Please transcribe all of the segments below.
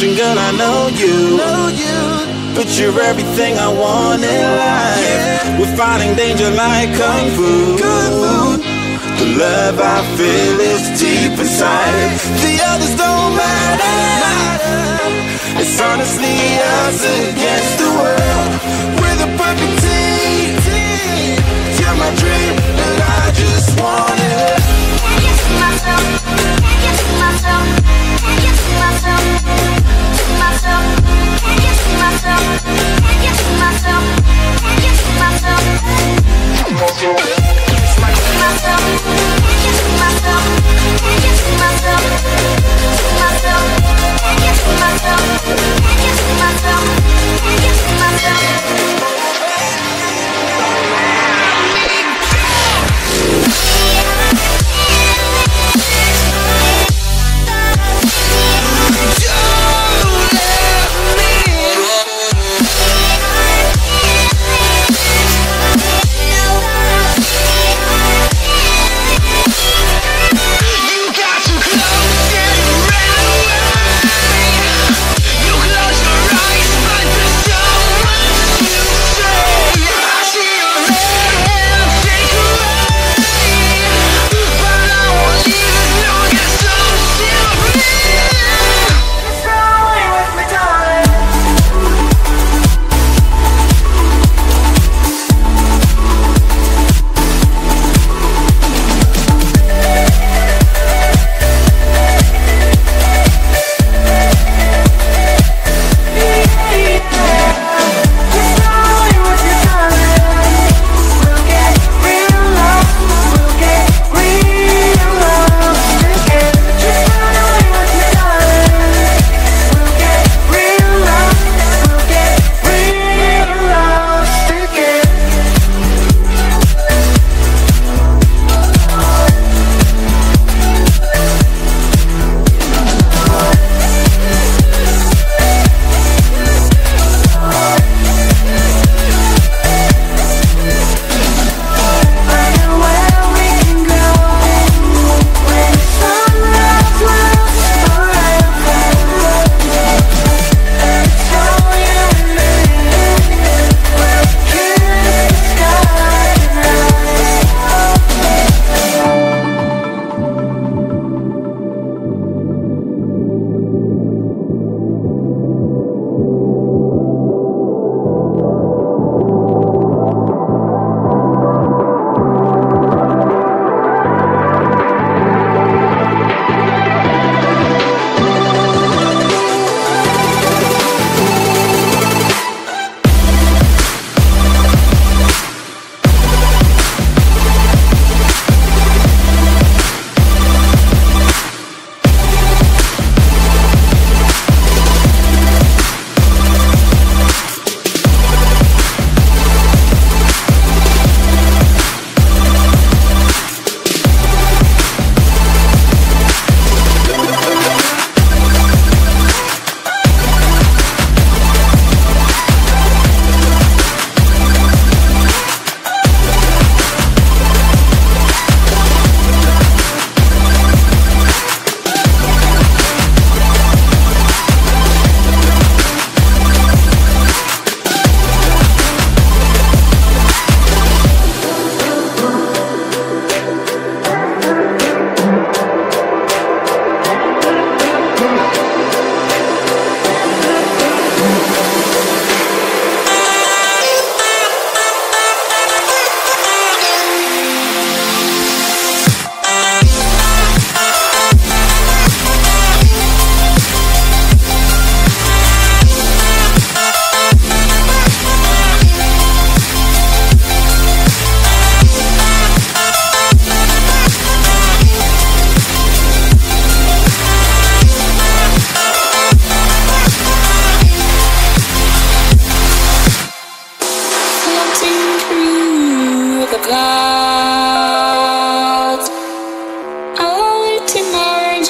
passion, girl, I know you. Know you. But you're everything I want in life. Yeah. We're fighting danger like kung fu. Kung fu. The love I feel is deep inside. The others don't matter. It's honestly us against the world. We're the perfect team. You're my dream, and I just want it.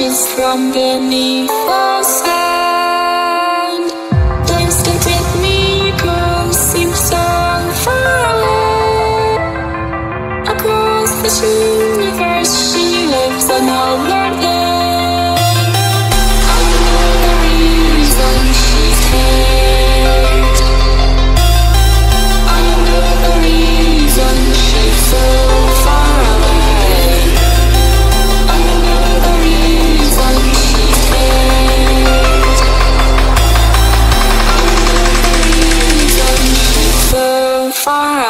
From beneath the far